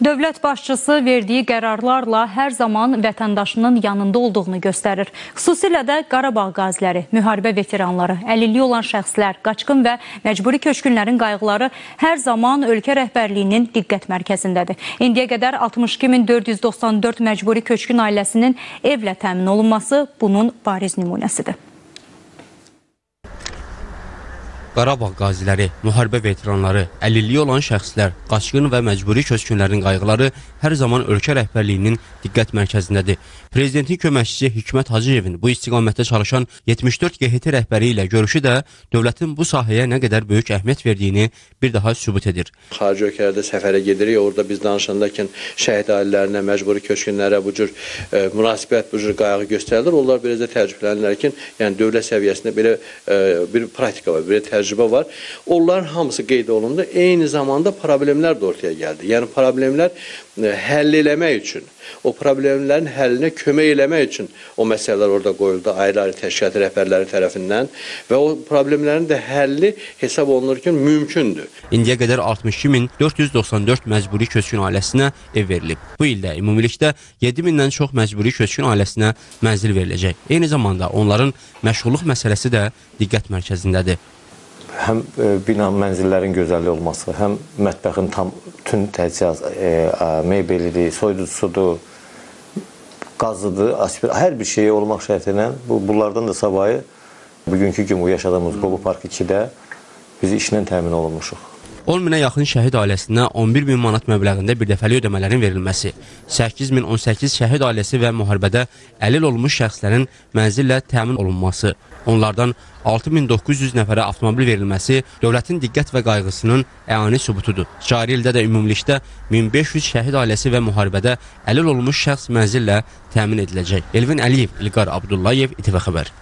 Dövlət başçısı verdiyi qərarlarla hər zaman vətəndaşının yanında olduğunu göstərir. Xüsusilə də Qarabağ qaziləri, müharibə veteranları, əlilliyi olan şəxslər, qaçqın və məcburi köçkünlərin qayğıları hər zaman ölkə rəhbərliyinin diqqət mərkəzindədir. İndiyə qədər 62494 məcburi köçkün ailəsinin evlə təmin olunması bunun bariz nümunəsidir. Qarabağ qaziləri, müharibə veteranları, əlilliyi olan şəxslər, qaçqın və məcburi köçkünlərin qayğıları hər zaman ölkə rəhbərliyinin diqqət mərkəzindədir. Prezidentin köməkçisi Hikmət Hacıyevin bu istiqamətdə çalışan 74 QHT rəhbəri ilə görüşü də dövlətin bu sahəyə nə qədər böyük əhəmiyyət verdiyini bir daha sübut edir. Xarici ölkələrdə səfərə gedirik, orada biz danışanda ki, şəhid ailələrinə, məcburi köçkünlərə bu cür e, münasibət, bu cür qayğı göstərilir. Onlar biraz da təəccüblənirlər ki, yəni dövlət səviyyəsində belə e, bir praktika var, belə təcrübə var. Onların hamısı qeyd olundu. Eyni zamanda problemlər də ortaya gəldi. Yəni problemlər e, həll eləmək üçün, o problemlərin həllinə kömək eləmək üçün o məsələlər orada qoyuldu ayrı-ayrı təşkilat rəhbərləri tərəfindən və o problemlərin də həlli hesab olunur ki, mümkündür. İndiyə qədər 62494 məcburi köçkün ailəsinə ev verilib. Bu ildə ümumilikdə 7000-dən çox məcburi köçkün ailəsinə mənzil veriləcək. Eyni zamanda onların məşğulluq məsələsi də diqqət mərkəzindədir. Həm e, bina mənzillərin gözəlliyi olması, həm mətbəxin tam bütün təchizat, e, mebelidir, soyuducusudur, qazıdır, aspir, hər bir şeyi olmaq şərti ilə bu bunlardan da savayı bugünkü gün bu yaşadığımız Qobu Park 2-də biz işlə təmin olunmuşuq. 10 minə yaxın şəhid ailəsinə 11 min manat məbləğində birdəfəli ödəmələrin verilməsi, 8018 şəhid ailəsi və müharibədə əlil olmuş şəxslərin mənzillə təmin olunması, onlardan 6900 nəfərə avtomobil verilməsi dövlətin diqqət və qayğısının əyani sübutudur. Cari ildə də ümumilikdə 1500 şəhid ailəsi və müharibədə əlil olmuş şəxs mənzillə təmin ediləcək. Elvin Əliyev, İlqar Abdullayev, İTV xəbər.